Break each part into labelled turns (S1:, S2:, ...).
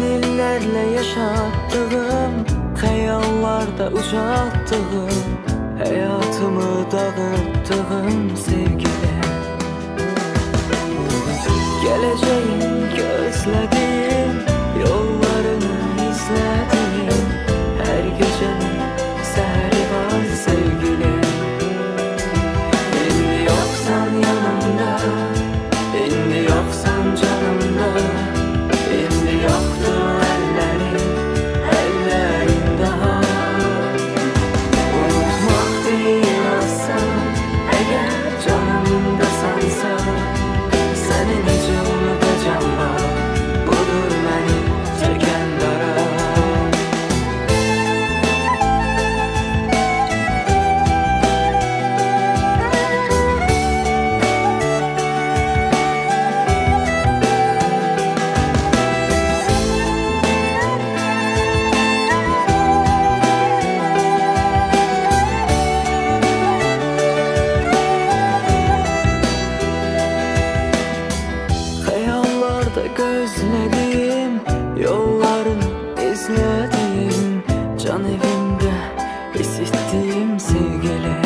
S1: Uzun illərlə yaşatdığım Xəyallarda ucaltdığım Həyatımı dağıtdığım sevgilə Gələcəyim gözlədim Hayallarda gözlediğim Yollarını izlediğim Can evimde hissettiğim sevgilim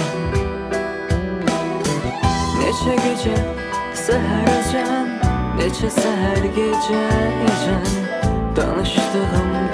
S1: səhər əcən Neçə səhər gecə ecən Danışdığım dərd böyle